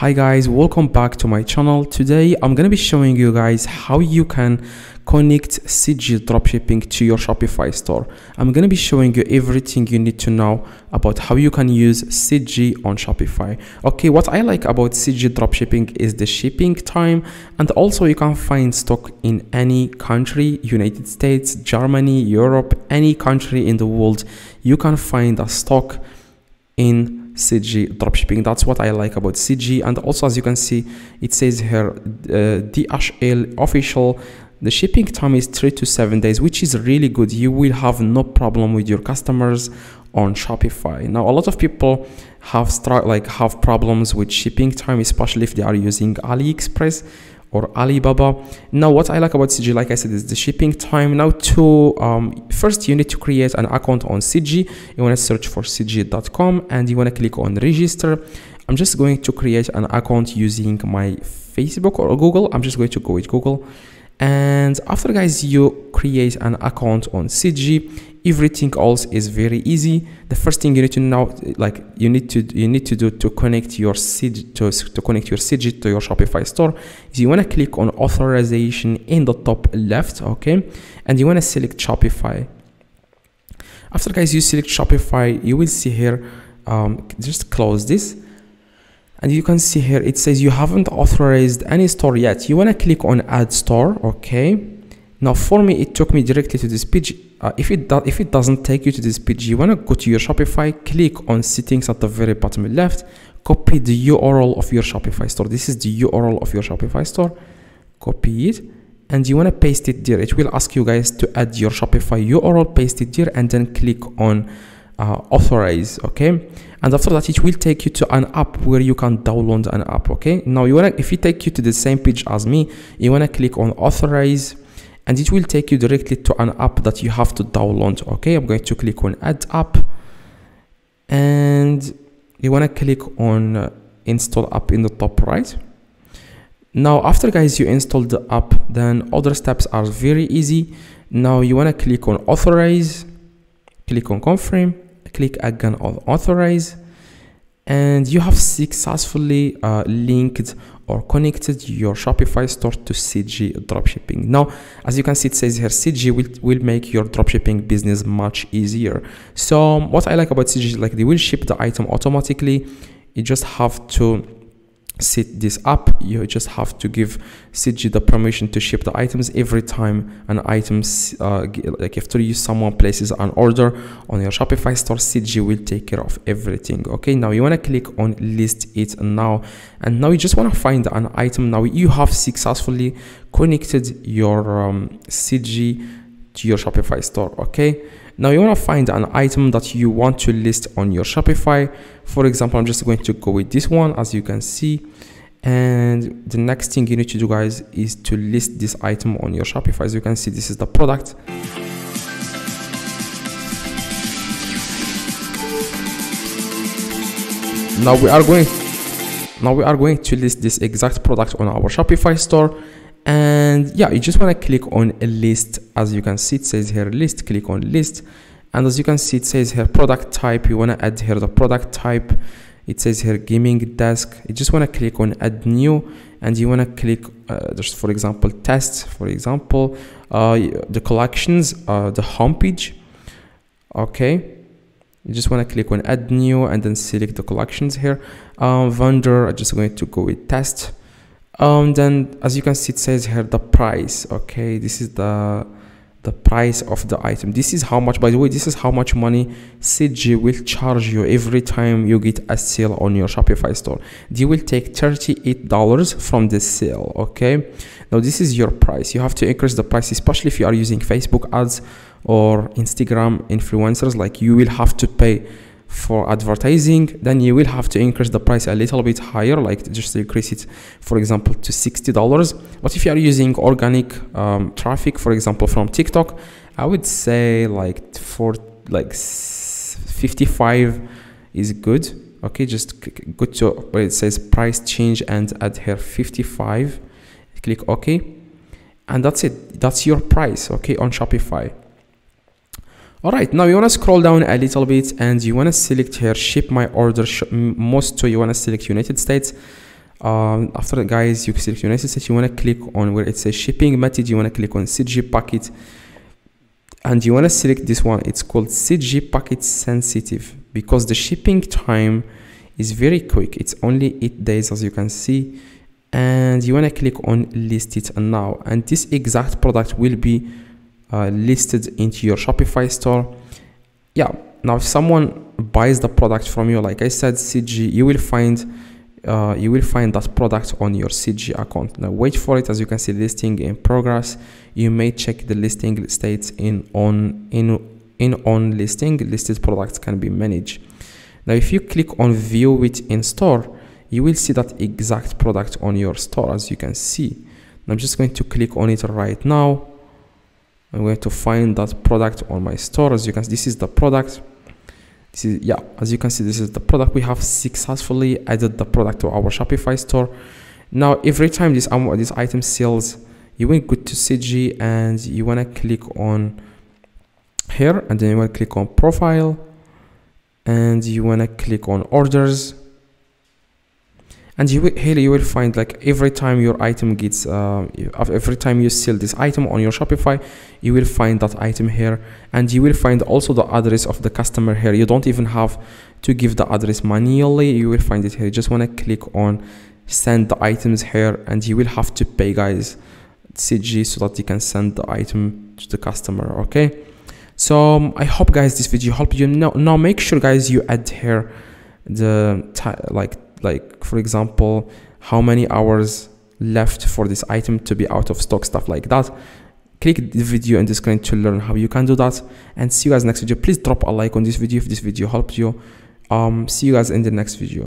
Hi guys, welcome back to my channel. Today I'm gonna be showing you guys how you can connect CJ dropshipping to your Shopify store. I'm gonna be showing you everything you need to know about how you can use CJ on Shopify. Okay, what I like about CJ dropshipping is the shipping time and also you can find stock in any country, United States, Germany, Europe, any country in the world. You can find a stock in CJ dropshipping. That's what I like about CJ. And also, as you can see, it says here uh, DHL official. The shipping time is three to seven days, which is really good. You will have no problem with your customers on Shopify. Now, a lot of people have like have problems with shipping time, especially if they are using AliExpress or Alibaba. Now, what I like about CJ, like I said, is the shipping time. Now, to um, first, you need to create an account on CJ. You want to search for CJ.com and you want to click on register. I'm just going to create an account using my Facebook or Google. I'm just going to go with Google. And after, guys, you create an account on CJ everything else is very easy. The first thing you need to know like you need to you need to do to connect your CJ to, to connect your CJ to your Shopify store is you want to click on authorization in the top left okay? And you want to select Shopify. After guys you select Shopify you will see here um, just close this and you can see here it says you haven't authorized any store yet. You want to click on add store okay? Now for me it took me directly to this page. Uh, if it if it doesn't take you to this page you want to go to your shopify click on settings at the very bottom left copy the url of your shopify store. This is the url of your shopify store. Copy it and you want to paste it there. It will ask you guys to add your shopify url paste it there and then click on uh, authorize okay? And after that it will take you to an app where you can download an app okay? Now you want to if it take you to the same page as me you want to click on authorize and it will take you directly to an app that you have to download okay? I'm going to click on add app and you want to click on uh, install app in the top right. Now after guys you install the app then other steps are very easy. Now you want to click on authorize click on confirm click again on authorize and you have successfully uh, linked or connected your Shopify store to CJ dropshipping. Now, as you can see, it says here CJ will, will make your dropshipping business much easier. So, what I like about CJ is like they will ship the item automatically. You just have to set this up. You just have to give CJ the permission to ship the items every time an item uh, like after you someone places an order on your Shopify store CJ will take care of everything okay? Now you want to click on list it now. And now you just want to find an item. Now you have successfully connected your um, CJ to your Shopify store okay now you want to find an item that you want to list on your Shopify. For example, I'm just going to go with this one as you can see. And the next thing you need to do guys is to list this item on your Shopify. As you can see, this is the product. Now we are going now we are going to list this exact product on our Shopify store and yeah you just want to click on a list. As you can see it says here list click on list. And as you can see it says here product type. You want to add here the product type. It says here gaming desk. You just want to click on add new. And you want to click uh, just for example test for example. Uh, the collections uh, the homepage. Okay. You just want to click on add new and then select the collections here. Um, vendor i'm just going to go with test um then as you can see it says here the price okay? This is the the price of the item. This is how much by the way this is how much money CJ will charge you every time you get a sale on your Shopify store. They will take $38 from the sale okay? Now this is your price. You have to increase the price especially if you are using Facebook ads or Instagram influencers like you will have to pay for advertising then you will have to increase the price a little bit higher like just increase it for example to $60 but if you are using organic um, traffic for example from tiktok i would say like for like 55 is good. Okay just go to where it says price change and add here 55 click ok. And that's it. That's your price okay on shopify all right now you want to scroll down a little bit and you want to select here ship my order most so you want to select united states. Um, after that guys you select united states you want to click on where it says shipping method you want to click on cj packet. And you want to select this one it's called cj packet sensitive because the shipping time is very quick. It's only eight days as you can see. And you want to click on list it now. And this exact product will be uh, listed into your shopify store yeah now if someone buys the product from you like i said cj you will find uh, you will find that product on your CJ account. Now wait for it as you can see listing in progress. You may check the listing states in on in in on listing listed products can be managed. Now if you click on view it in store, you will see that exact product on your store as you can see. I'm just going to click on it right now. I'm going to find that product on my store. As you can see this is the product. This is yeah as you can see this is the product. We have successfully added the product to our shopify store. Now every time this um, this item sells you will go to cj and you want to click on here and then you want to click on profile and you want to click on orders and you will, here you will find like every time your item gets uh, every time you sell this item on your shopify you will find that item here. And you will find also the address of the customer here. You don't even have to give the address manually. You will find it here. You just want to click on send the items here and you will have to pay guys cj so that you can send the item to the customer okay? So um, i hope guys this video helped you. Now now make sure guys you add here the like like for example how many hours left for this item to be out of stock stuff like that. Click the video in the screen to learn how you can do that. And see you guys next video. Please drop a like on this video if this video helped you. Um see you guys in the next video